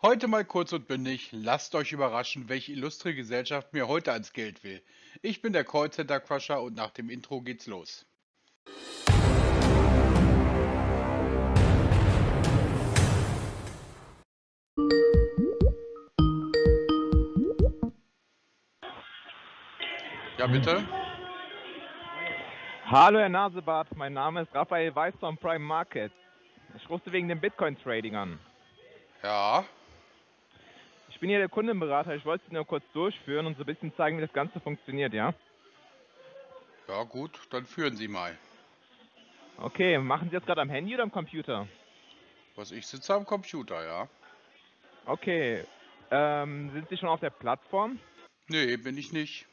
Heute mal kurz und bündig, lasst euch überraschen, welche illustre Gesellschaft mir heute ans Geld will. Ich bin der Callcenter Crusher und nach dem Intro geht's los. Ja, bitte? Hallo Herr Nasebart, mein Name ist Raphael Weiß vom Prime Market. Ich rufe wegen dem Bitcoin-Trading an. Ja, Ich bin hier der Kundenberater, ich wollte Sie nur kurz durchführen und so ein bisschen zeigen, wie das Ganze funktioniert, ja? ja gut, dann führen Sie mal. Okay, machen Sie das gerade am Handy oder am Computer? Was ich sitze am Computer, ja? Okay, ähm, sind Sie schon auf der Plattform? Nee, bin ich nicht.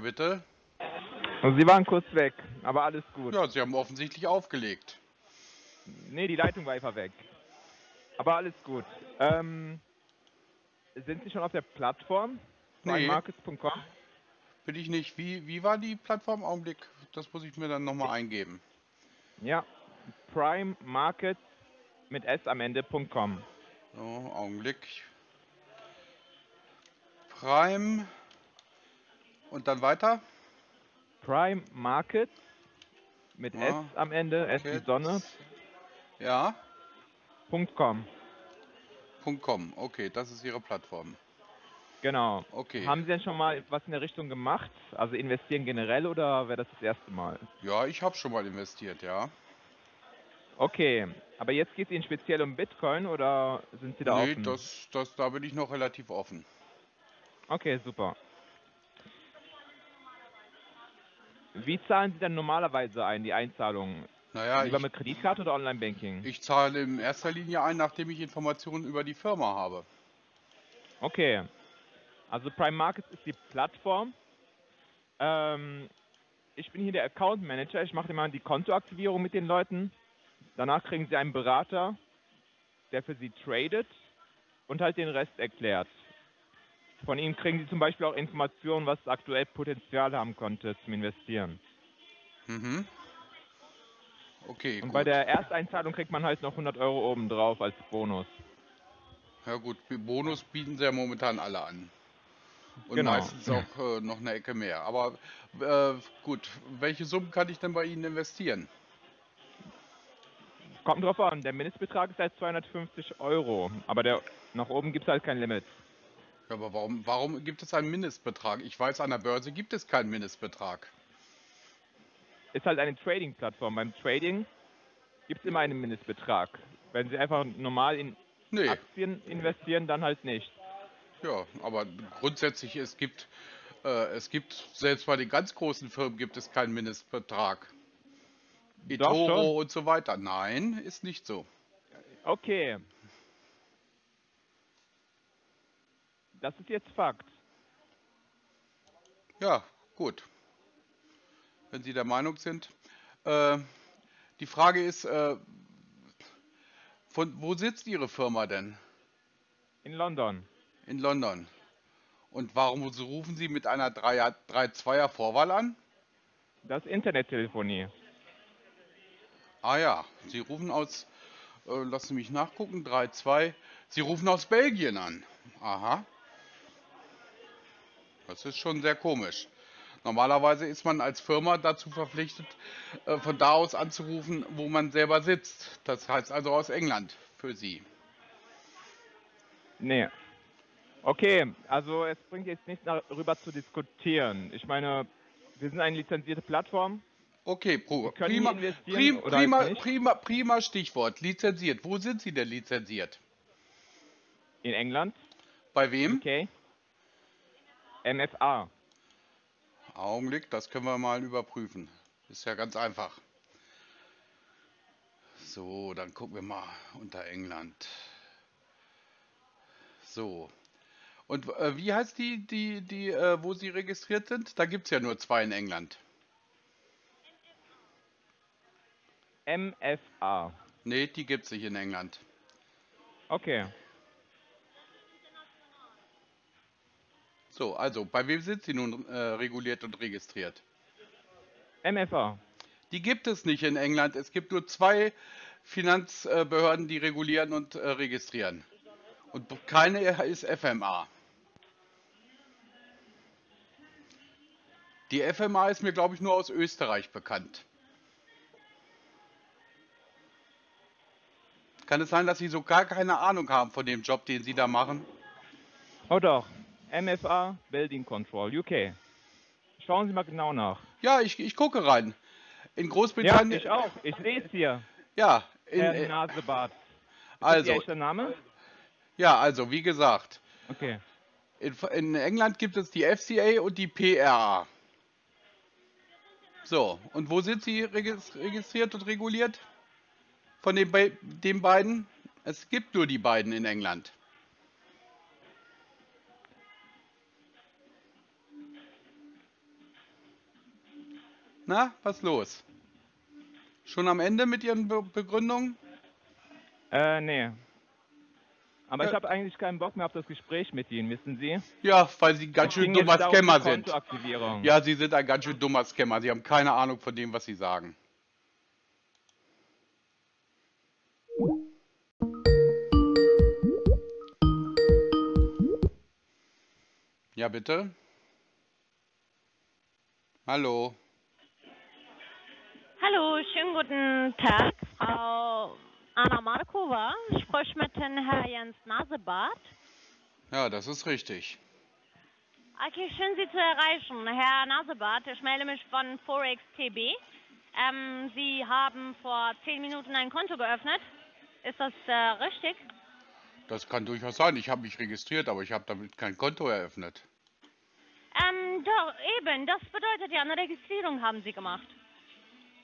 Ja, bitte? Sie waren kurz weg, aber alles gut. Ja, Sie haben offensichtlich aufgelegt. Nee, die Leitung war einfach weg. Aber alles gut. Ähm, sind Sie schon auf der Plattform? Nee. primemarkets.com? Bin ich nicht. Wie, wie war die Plattform? Augenblick, das muss ich mir dann nochmal eingeben. Ja, Prime Market mit S am Ende.com. So, Augenblick. Prime. Und dann weiter? Prime Market mit S Ja, am Ende, S wie Sonne, Ja, Punkt .com. .com. Okay, das ist Ihre Plattform. Genau. Okay. Haben Sie denn schon mal was in der Richtung gemacht? Also investieren generell oder wäre das das erste Mal? Ja, ich habe schon mal investiert, ja. Okay, aber jetzt geht es Ihnen speziell um Bitcoin oder sind Sie da nee, offen? das, das, da bin ich noch relativ offen. Okay, super. Wie zahlen Sie denn normalerweise ein, die Einzahlungen? Naja, Lieber ich, mit Kreditkarte oder Online-Banking? ich zahle in erster Linie ein, nachdem ich Informationen über die Firma habe. Okay. Also Prime Markets ist die Plattform. Ähm, ich bin hier der Account Manager. Ich mache immer die Kontoaktivierung mit den Leuten. Danach kriegen sie einen Berater, der für sie tradet und halt den Rest erklärt. Von ihm kriegen sie zum Beispiel auch Informationen, was aktuell Potenzial haben konnte zum Investieren. Mhm. Okay, Und gut. bei der Ersteinzahlung kriegt man halt noch 100 Euro obendrauf als Bonus. Ja gut, Bonus bieten sie ja momentan alle an. Und Genau. meistens auch äh, noch eine Ecke mehr. Aber äh, gut, welche Summen kann ich denn bei Ihnen investieren? Kommt drauf an, der Mindestbetrag ist halt 250 Euro, aber der nach oben gibt es halt kein Limit. Ja, aber warum, warum gibt es einen Mindestbetrag? Ich weiß, an der Börse gibt es keinen Mindestbetrag. ist halt eine Trading-Plattform. Beim Trading gibt es immer einen Mindestbetrag. Wenn Sie einfach normal in Nee, Aktien investieren, dann halt nicht. ja, aber grundsätzlich, es gibt, äh, es gibt, selbst bei den ganz großen Firmen gibt es keinen Mindestbetrag. EToro und so weiter. Nein, ist nicht so. Okay. Das ist jetzt Fakt. Ja, gut. Wenn Sie der Meinung sind. Äh, die Frage ist, äh, von wo sitzt Ihre Firma denn? In London. In London. Und warum rufen Sie mit einer 3er 3-2er Vorwahl an? Das Internettelefonie. Ah ja, Sie rufen aus, äh, lassen Sie mich nachgucken, 3-2. Sie rufen aus Belgien an. Aha. Das ist schon sehr komisch. Normalerweise ist man als Firma dazu verpflichtet, äh, von da aus anzurufen, wo man selber sitzt. Das heißt also aus England für Sie. Nee. Okay, also es bringt jetzt nichts darüber zu diskutieren. Ich meine, wir sind eine lizenzierte Plattform. Okay, prima, hier investieren prim, oder prima, halt prima, prima Stichwort, lizenziert. Wo sind Sie denn lizenziert? In England. Bei wem? Okay. MFA. Augenblick, das können wir mal überprüfen. Ist ja ganz einfach. So, dann gucken wir mal unter England. So. Und äh, wie heißt die, die, die, äh, wo Sie registriert sind? Da gibt es ja nur zwei in England. MFA. Nee, die gibt es nicht in England. Okay. So, also, bei wem sind Sie nun äh, reguliert und registriert? MFA. Die gibt es nicht in England. Es gibt nur zwei Finanzbehörden, die regulieren und äh, registrieren. Und keine ist FMA. Die FMA ist mir, glaube ich, nur aus Österreich bekannt. Kann es sein, dass Sie so gar keine Ahnung haben von dem Job, den Sie da machen? Oh doch. MFA Building Control UK. Schauen Sie mal genau nach. Ja, ich, ich gucke rein. In Ja, Großbritannien. ich auch. Ich sehe es hier. Ja, in, Herr Nasebart. Ist also, Ihr echter Name? ja, also, wie gesagt, Okay. in, in England gibt es die FCA und die PRA. So, und wo sind sie regis- registriert und reguliert? Von den, den beiden? Es gibt nur die beiden in England. Na, was los? Schon am Ende mit Ihren Be Begründungen? Äh, nee. Aber ich Ja. habe eigentlich keinen Bock mehr auf das Gespräch mit Ihnen, wissen Sie? Ja, weil Sie ganz Es schön dummer um Scammer sind. Ja, Sie sind ein ganz schön dummer Scammer. Sie haben keine Ahnung von dem, was Sie sagen. Ja, bitte. Hallo. Schönen guten Tag, Frau Anna Markova. Ich spreche mit dem Herrn Jens Nasebart. Ja, das ist richtig. Okay, schön Sie zu erreichen. Herr Nasebart, ich melde mich von Forex TB. Ähm, Sie haben vor zehn Minuten ein Konto geöffnet. Ist das äh, richtig? Das kann durchaus sein. Ich habe mich registriert, aber ich habe damit kein Konto eröffnet. Ähm, doch, eben. Das bedeutet ja, eine Registrierung haben Sie gemacht.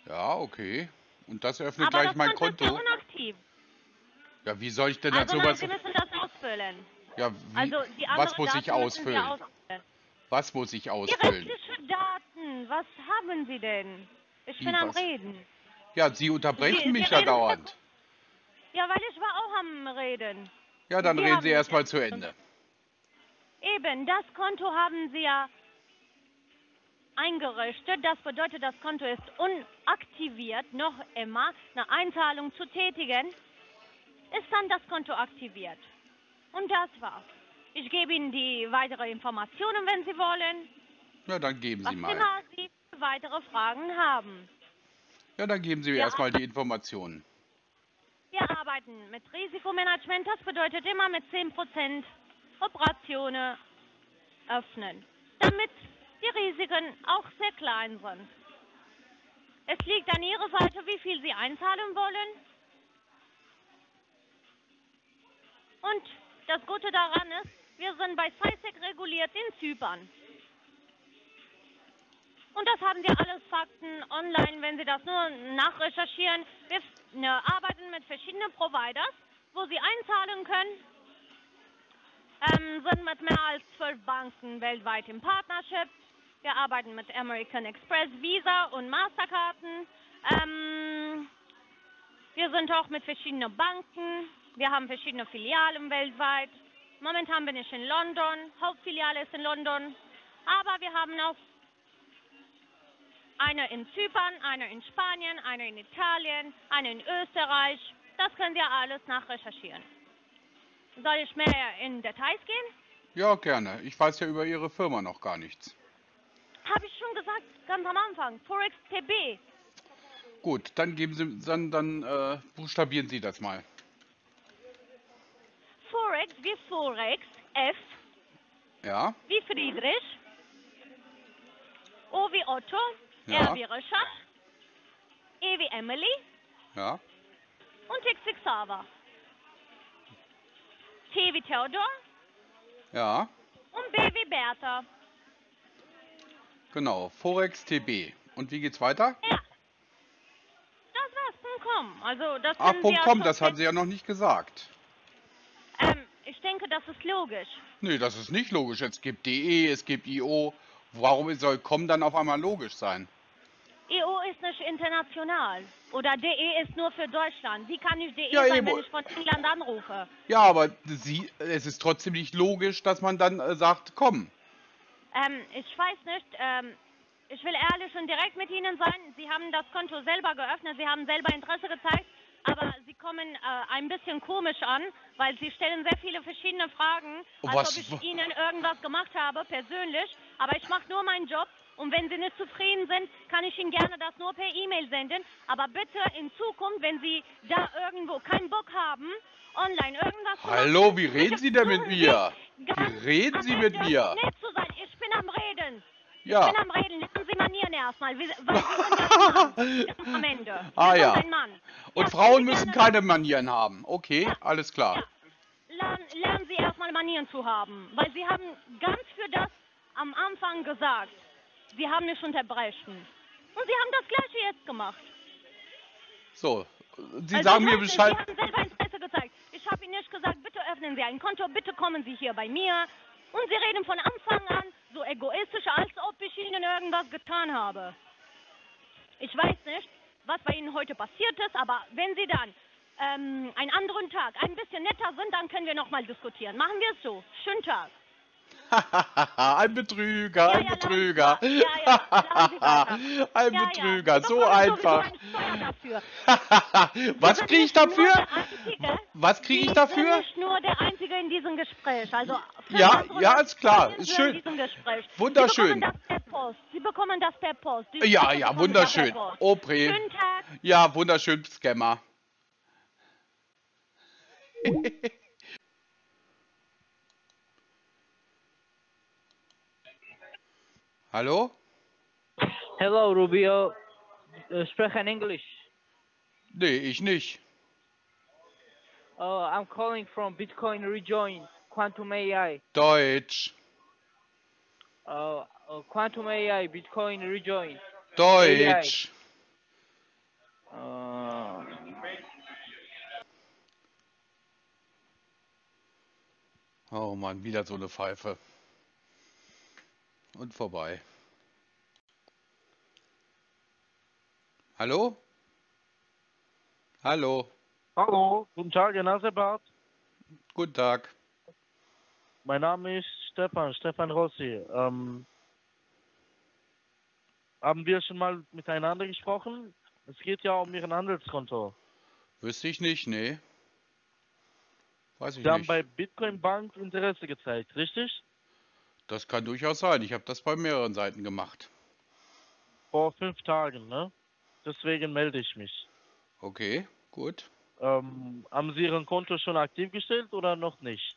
Ja, okay. Und das eröffnet Aber gleich das mein Konto ja unaktiv. Ja, wie soll ich denn Also nein, sowas... Sie müssen das ausfüllen. Ja, wie, Also die was muss ich Daten Sie ausfüllen? ausfüllen. Was muss ich ausfüllen? rechtlichen Daten, was haben Sie denn? Ich Wie, bin am was? Reden. Ja, Sie unterbrechen Sie- mich Sie ja dauernd. Ja, weil ich war auch am Reden. Ja, dann Sie reden Sie erstmal zu Ende. Eben, das Konto haben Sie ja eingerichtet. Das bedeutet, das Konto ist unaktiviert, noch immer eine Einzahlung zu tätigen, ist dann das Konto aktiviert. Und das war's. Ich gebe Ihnen die weitere Informationen, wenn Sie wollen, Ja, dann geben was Sie mal. immer Sie weitere Fragen haben. Ja, dann geben Sie mir Ja. erstmal die Informationen. Wir arbeiten mit Risikomanagement, das bedeutet immer mit 10% Operationen öffnen, damit die Risiken auch sehr klein sind. Es liegt an Ihrer Seite, wie viel Sie einzahlen wollen. Und das Gute daran ist, wir sind bei CISEC reguliert in Zypern. Und das haben wir alles Fakten online, wenn Sie das nur nachrecherchieren. Wir ne, arbeiten mit verschiedenen Providers, wo Sie einzahlen können. Ähm, sind mit mehr als zwölf Banken weltweit im Partnership. Wir arbeiten mit American Express, Visa und Masterkarten. Ähm, wir sind auch mit verschiedenen Banken. Wir haben verschiedene Filialen weltweit. Momentan bin ich in London. Hauptfiliale ist in London. Aber wir haben auch eine in Zypern, eine in Spanien, eine in Italien, eine in Österreich. Das können wir alles nachrecherchieren. Soll ich mehr in Details gehen? Ja, gerne. Ich weiß ja über Ihre Firma noch gar nichts. Habe ich schon gesagt, ganz am Anfang. Forex TB. Gut, dann geben Sie, dann, dann äh, buchstabieren Sie das mal. Forex wie Forex. F Ja, wie Friedrich. O wie Otto. Ja. R wie Richard. E wie Emily. ja, Und X wie Xaver. T wie Theodor. ja, Und B wie Bertha. Genau. Forex TB. Und wie geht's weiter? Ja. Das war's. .com. Also das Ach, ja .com, das haben Sie ja noch nicht gesagt. Ähm, ich denke, das ist logisch. Nee, das ist nicht logisch. Es gibt DE, es gibt IO. Warum soll com dann auf einmal logisch sein? EU ist nicht international. Oder DE ist nur für Deutschland. Wie kann ich DE Ja, sein, wenn ich von England anrufe? Ja, aber Sie, es ist trotzdem nicht logisch, dass man dann äh, sagt, komm. Ähm, ich weiß nicht, ähm, ich will ehrlich und direkt mit Ihnen sein. Sie haben das Konto selber geöffnet, Sie haben selber Interesse gezeigt, aber Sie kommen äh, ein bisschen komisch an, weil Sie stellen sehr viele verschiedene Fragen, als was- ob ich Ihnen irgendwas gemacht habe, persönlich. Aber ich mache nur meinen Job. Und wenn Sie nicht zufrieden sind, kann ich Ihnen gerne das nur per E-Mail senden. Aber bitte in Zukunft, wenn Sie da irgendwo keinen Bock haben, online irgendwas Hallo, machen, wie reden Sie denn mit mir? Wie reden Sie mit mir? Nett zu sein. Ich bin am Reden. Ich Ja. bin am Reden. Lassen Sie Manieren erstmal. Weil Sie sind das am Ende. Ah, ja. sind ein Mann. Und Ja, Frauen müssen keine Manieren haben. Okay, alles klar. Lernen, lernen Sie erstmal Manieren zu haben. Weil Sie haben ganz für das am Anfang gesagt. Sie haben mich unterbrechen. Und Sie haben das Gleiche jetzt gemacht. So, Sie Also sagen mir Bescheid. Sie haben selber Interesse gezeigt. Ich habe Ihnen nicht gesagt, bitte öffnen Sie ein Konto, bitte kommen Sie hier bei mir. Und Sie reden von Anfang an so egoistisch, als ob ich Ihnen irgendwas getan habe. Ich weiß nicht, was bei Ihnen heute passiert ist, aber wenn Sie dann ähm, einen anderen Tag ein bisschen netter sind, dann können wir nochmal diskutieren. Machen wir es so. Schönen Tag. ein Betrüger, ein Betrüger. ein. Betrüger, so einfach. Was kriege ich dafür? Was kriege ich dafür? sind nicht nur der Einzige in diesem Gespräch. Also Ja, 500 ja, ist klar. Ist schön. Wunderschön. Sie bekommen das per Post. Ja, ja, wunderschön. Opre. Ja, wunderschön, Scammer. Hallo? Hello, Rubio. Uh, sprechen English. Nee, ich nicht. Uh, I'm calling from Bitcoin Rejoin Quantum AI. Deutsch. Uh, uh, Quantum AI Bitcoin Rejoin. Deutsch. Uh, Oh Mann, wieder so eine Pfeife. Und vorbei. Hallo? Hallo? Hallo, guten Tag, Herr Nasebart. Guten Tag. Mein Name ist Stefan, Stefan Rossi. Ähm, haben wir schon mal miteinander gesprochen? Es geht ja um Ihren Handelskonto. Wüsste ich nicht, nee. Weiß ich Sie haben nicht. bei Bitcoin Bank Interesse gezeigt, richtig? Das kann durchaus sein. Ich habe das bei mehreren Seiten gemacht. Vor fünf Tagen, ne? Deswegen melde ich mich. Okay, gut. Ähm, haben Sie Ihren Konto schon aktiv gestellt oder noch nicht?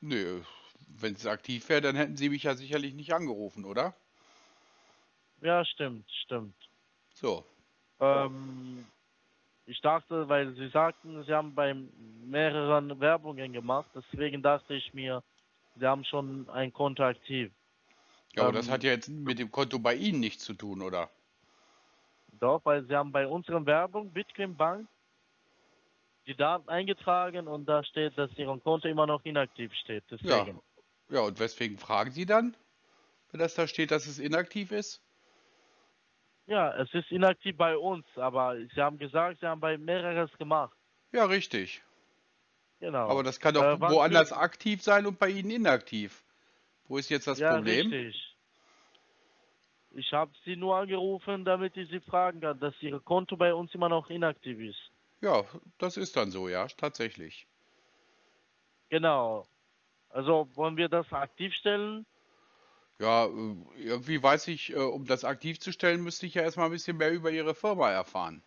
Nö, wenn es aktiv wäre, dann hätten Sie mich ja sicherlich nicht angerufen, oder? Ja, stimmt, stimmt. So. Ähm, ich dachte, weil Sie sagten, Sie haben bei mehreren Werbungen gemacht, deswegen dachte ich mir, Sie haben schon ein Konto aktiv. Ja, aber das Ähm, hat ja jetzt mit dem Konto bei Ihnen nichts zu tun, oder? Doch, weil Sie haben bei unserer Werbung Bitcoin Bank die Daten eingetragen und da steht, dass Ihr Konto immer noch inaktiv steht. Ja. Deswegen. Ja, und weswegen fragen Sie dann, wenn das da steht, dass es inaktiv ist? Ja, es ist inaktiv bei uns, aber Sie haben gesagt, Sie haben bei mehreres gemacht. Ja, richtig. Genau. Aber das kann doch Äh, woanders für- aktiv sein und bei Ihnen inaktiv. Wo ist jetzt das ja, Problem? richtig. Ich habe Sie nur angerufen, damit ich Sie fragen kann, dass Ihr Konto bei uns immer noch inaktiv ist. Ja, das ist dann so, ja, tatsächlich. Genau. Also wollen wir das aktiv stellen? Ja, äh, irgendwie weiß ich, äh, um das aktiv zu stellen, müsste ich ja erstmal ein bisschen mehr über Ihre Firma erfahren.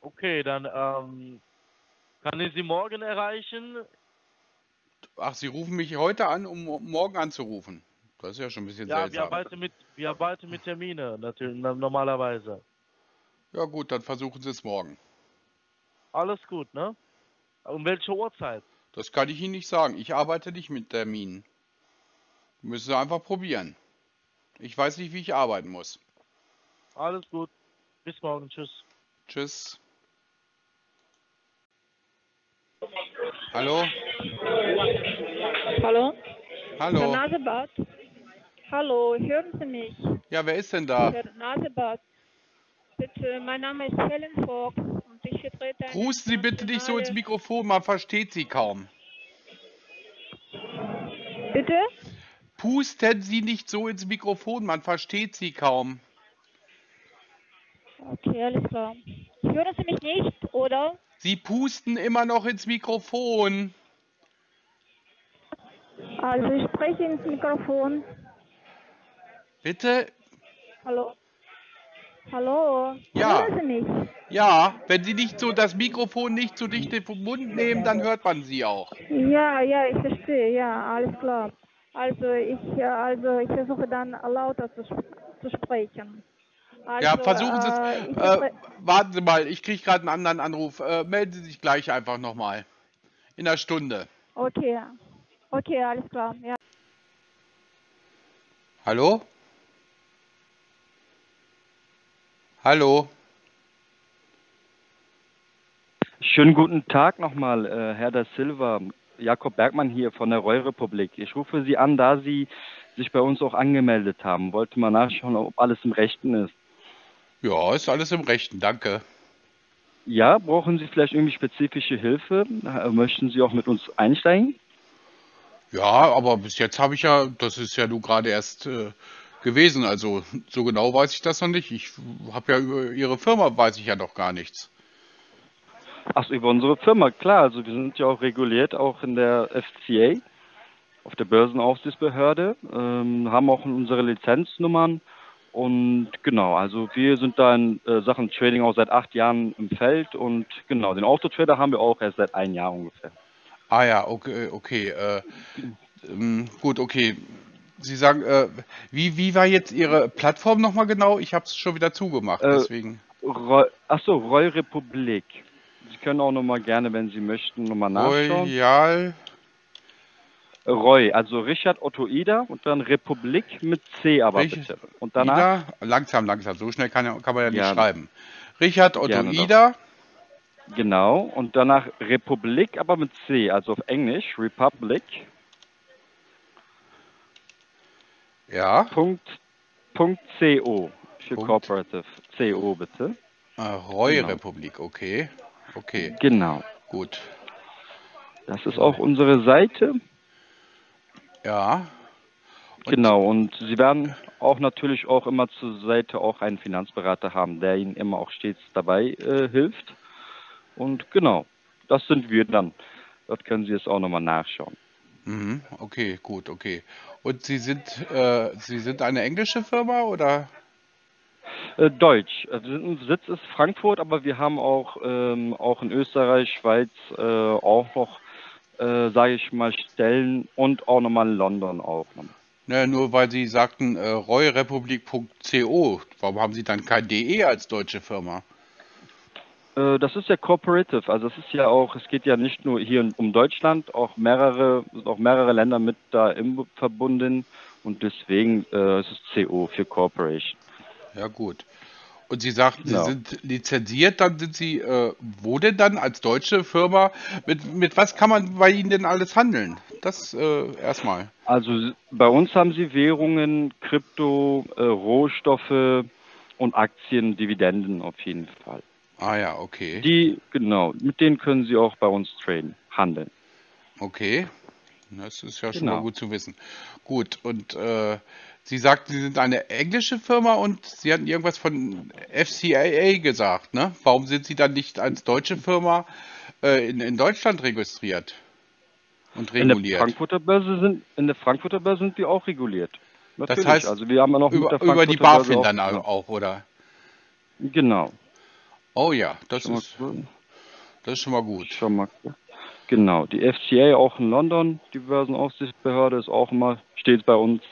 Okay, dann ähm, kann ich Sie morgen erreichen. Ach, Sie rufen mich heute an, um mo- morgen anzurufen. Das ist ja schon ein bisschen Ja, wir seltsam. arbeiten mit, wir arbeiten mit Termine natürlich na- normalerweise. Ja gut, dann versuchen Sie es morgen. Alles gut, ne? Um welche Uhrzeit? Das kann ich Ihnen nicht sagen. Ich arbeite nicht mit Terminen. Müssen Sie einfach probieren. Ich weiß nicht, wie ich arbeiten muss. Alles gut. Bis morgen. Tschüss. Tschüss. Hallo? Hallo? Hallo? Herr Nasebart? Hallo, hören Sie mich? Ja, wer ist denn da? Herr Nasebart? Bitte, mein Name ist Helen Vogt und ich vertrete Pusten Sie bitte nicht so ins Mikrofon, man versteht Sie kaum. Bitte? pusten Sie nicht so ins Mikrofon, man versteht Sie kaum. Okay, alles klar. Hören Sie mich nicht, oder? Sie pusten immer noch ins Mikrofon. Also ich spreche ins Mikrofon. Bitte? Hallo? Hallo? Ja. Ja, wenn Sie nicht so das Mikrofon nicht so dicht im Mund nehmen, dann hört man Sie auch. Ja, ja, ich verstehe. Ja, alles klar. Also ich, äh, also ich versuche dann lauter zu, zu sprechen. Also, Ja, versuchen Sie äh, es. Äh, verspre- warten Sie mal, ich kriege gerade einen anderen Anruf. Äh, melden Sie sich gleich einfach nochmal. In einer Stunde. okay. Okay, alles klar. Ja. Hallo? Hallo? Schönen guten Tag nochmal, äh, Herr da Silva. Jakob Bergmann hier von der Roy-Republik. Ich rufe Sie an, da Sie sich bei uns auch angemeldet haben. Wollte mal nachschauen, ob alles im Rechten ist. Ja, ist alles im Rechten, danke. Ja, brauchen Sie vielleicht irgendwie spezifische Hilfe? Äh, Möchten Sie auch mit uns einsteigen? Ja, aber bis jetzt habe ich ja, das ist ja nun gerade erst äh, gewesen, also so genau weiß ich das noch nicht. Ich habe ja über Ihre Firma weiß ich ja noch gar nichts. Ach, über unsere Firma, klar. Also wir sind ja auch reguliert, auch in der FCA, auf der Börsenaufsichtsbehörde, ähm, haben auch unsere Lizenznummern. Und genau, also wir sind da in äh, Sachen Trading auch seit acht Jahren im Feld und genau, den Autotrader haben wir auch erst seit einem Jahr ungefähr. Ah ja, okay, okay. Äh, ähm, gut, okay. Sie sagen, äh, wie, wie war jetzt Ihre Plattform nochmal genau? Ich habe es schon wieder zugemacht, Äh, deswegen. Roy, achso, Roy Republik. Sie können auch nochmal gerne, wenn Sie möchten, nochmal nachschauen. Royal. Roy, also Richard Otto Ida und dann Republik mit C aber Welches- bitte. Und danach Ida, langsam, langsam, so schnell kann, kann man ja nicht Ja. schreiben. Richard Otto Gerne doch. Ida, Genau, und danach Republik, aber mit C, also auf Englisch, Republic, ja, Punkt, Punkt CO, für Punkt. Cooperative, CO bitte. äh, Roy Genau. Republik, okay, okay, Genau, gut, das ist auch unsere Seite. Ja, Und- Genau, und Sie werden auch natürlich auch immer zur Seite auch einen Finanzberater haben, der Ihnen immer auch stets dabei äh, hilft. Und genau, das sind wir dann. Dort können Sie es auch nochmal nachschauen. mhm, okay, gut, okay. Und Sie sind, äh, Sie sind eine englische Firma oder? Äh, Deutsch. Sind- Sitz ist Frankfurt, aber wir haben auch, ähm, auch in Österreich, Schweiz äh, auch noch, äh, sage ich mal, Stellen und auch nochmal in London auch. noch. Ne, nur weil Sie sagten äh, royrepublik.co, warum haben Sie dann kein DE als deutsche Firma? Äh, Das ist ja cooperative, also es ist ja auch, es geht ja nicht nur hier um Deutschland, auch mehrere, auch mehrere Länder mit da im verbunden und deswegen äh, ist es CO für Corporation. Ja, gut. Und Sie sagten, Genau. Sie sind lizenziert, dann sind Sie, äh, wo denn dann als deutsche Firma? Mit, mit was kann man bei Ihnen denn alles handeln? Das äh, erstmal. Also bei uns haben Sie Währungen, Krypto, äh, Rohstoffe und Aktien, Dividenden auf jeden Fall. Ah ja, okay. Die, genau, mit denen können Sie auch bei uns traden, handeln. Okay. Das ist ja schon Genau. mal gut zu wissen. Gut, und äh, Sie sagten, Sie sind eine englische Firma und Sie hatten irgendwas von FCAA gesagt, ne? Warum sind Sie dann nicht als deutsche Firma äh, in, in Deutschland registriert und In der reguliert? Frankfurter Börse sind, in der Frankfurter Börse sind wir auch reguliert. Natürlich, heißt, also wir haben ja noch Über, über die BaFin auch- dann au- auch, oder? Genau. Oh ja, das Schon ist, cool. das ist schon mal gut. Schon mal cool. Genau. Die FCA auch in London, die Börsenaufsichtsbehörde ist auch immer stets bei uns.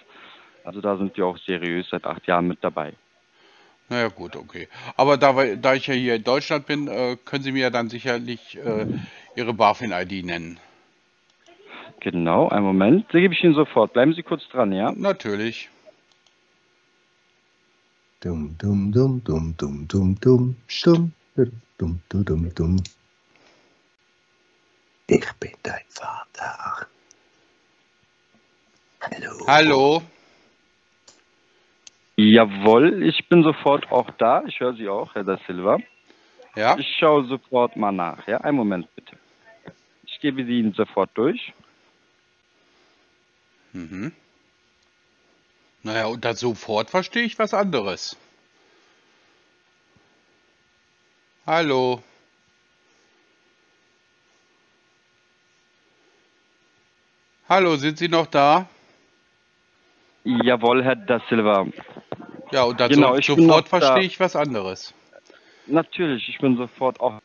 Also da sind wir auch seriös seit acht Jahren mit dabei. Naja, gut, okay. Aber da, da ich ja hier in Deutschland bin, äh, können Sie mir ja dann sicherlich äh, Ihre BaFin-ID nennen. Genau, einen Moment. Die gebe ich Ihnen sofort. Bleiben Sie kurz dran, ja? Natürlich. Dum dum dum dum dum dum dum dum dum dum dum dum. Ich bin dein Vater. Hallo. Hallo. Jawohl, ich bin sofort auch da. Ich höre Sie auch, Herr da Silva. Ja, Ich schaue sofort mal nach, ja? Einen Moment bitte. Ich gebe Sie Ihnen sofort durch. mhm. Naja, unter sofort verstehe ich was anderes. Hallo. Hallo, sind Sie noch da? Jawohl, Herr Da Silva. Ja, Genau, so, ich bin sofort noch da. verstehe ich was anderes. Natürlich, ich bin sofort auch